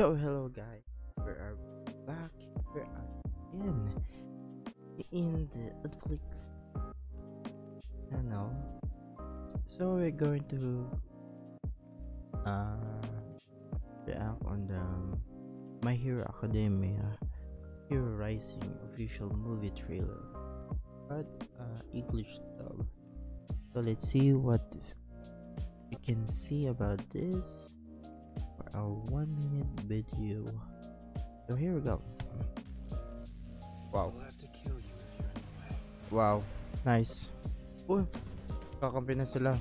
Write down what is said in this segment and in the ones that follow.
So hello guys, we are back. We are in in the Netflix channel. So we're going to uh react on the My Hero Academia Hero Rising official movie trailer, but uh, English dub. So let's see what we can see about this a one minute video. So here we go. Wow. We'll have to kill you if you're in the way. Wow. Nice. Uy. Kakampi na sila.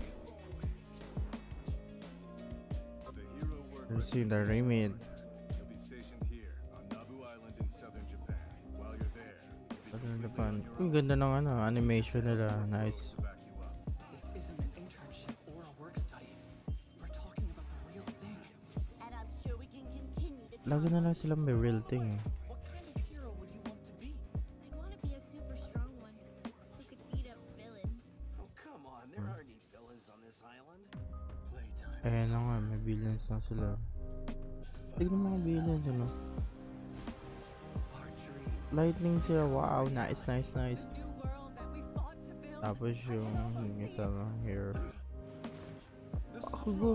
The hero work Let's see the remade. You'll be stationed here on Nabu Island in southern Japan. While you're there, you'll be Ano na given pa? your Ang ganda ng ano, animation nila. Nice. There aren't any villains on this island. Playtime. Ayan na nga, may villains na sila. Tignan mga villains, ano. Our dream. Lightning sila. Wow, nice, nice, nice. New world that we fought to build. Tapos yung kasama here. Ako go.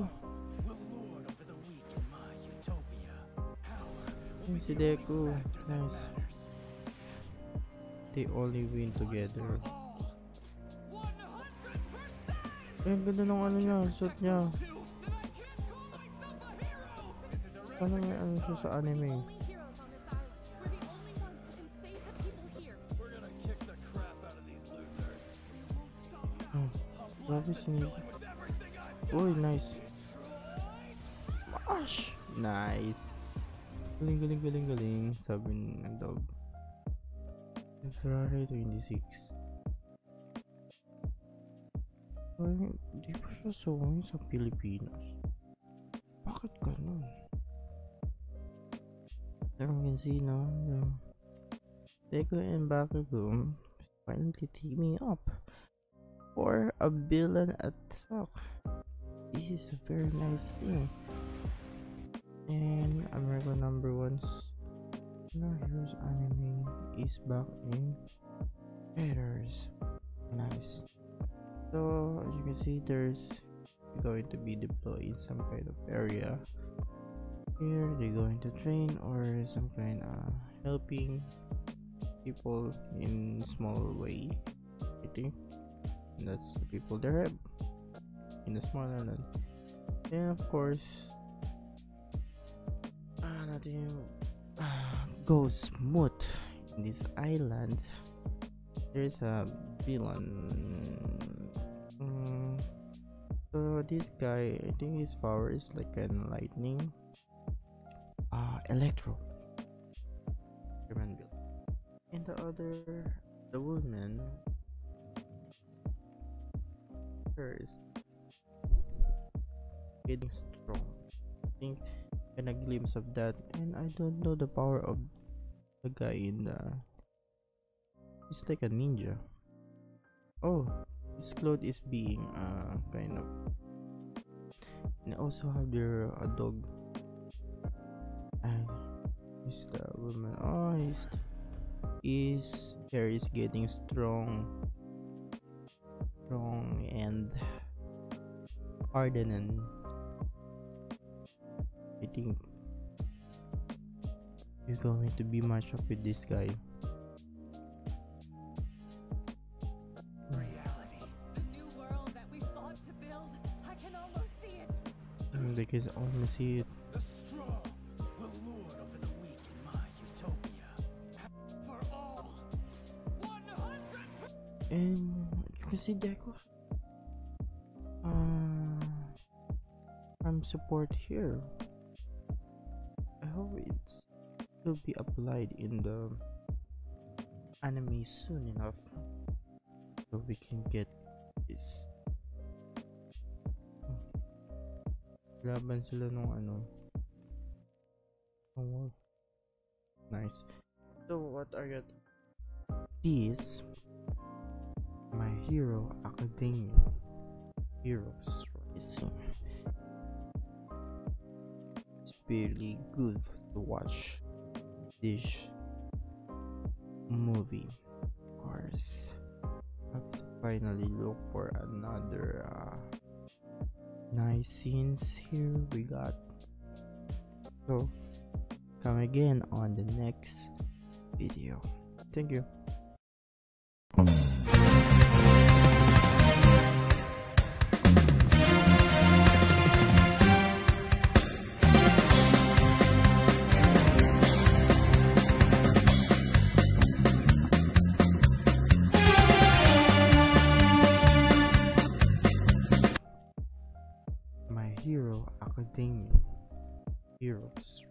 Nice. They only win together. Eh, ang ganda ng ano niya, suit niya. Parang may ano siya sa anime. Oh, grabe si With Uy, nice. Smash! Nice. Galing, galing, galing, galing. Sabi ng dog. February 26. Ay, di pa siya sewing sa Pilipinas. Bakit ganun? See now. The Deku and Bakugo finally teaming up for a villain attack. This is a very nice thing. And American number one's No Heroes anime is back in theaters. Nice. So as you can see there's going to be deployed in some kind of area. Here they're going to train or some kind of helping people in small way. I think and that's the people there in a small island. And of course, yung ah, go smooth in this island. There's a villain. Mm, so this guy, I think his power is like an lightning. Ah, electro. And the other, the woman, her is getting strong. I think and a glimpse of that. And I don't know the power of the guy in the he's like a ninja. Oh his clothes is being uh kind of and also have their a dog. And is the woman. Oh his his hair is getting strong. Strong and hardened. I think you're going to be matched up with this guy. Reality. The new world that we fought to build. I can almost see it. And they can only see it. The strong will lord over the weak in my utopia. For all. 100%! And you can see Deku. Uh, I'm support here. I hope it's will be applied in the anime soon enough so we can get this. Laban sila nung ano. Oh, wolf. Nice. So what are your this My Hero Academia Heroes Rising really good to watch this movie. Of course, I have to finally look for another uh, nice scenes here we got. So, come again on the next video. Thank you. Academia Heroes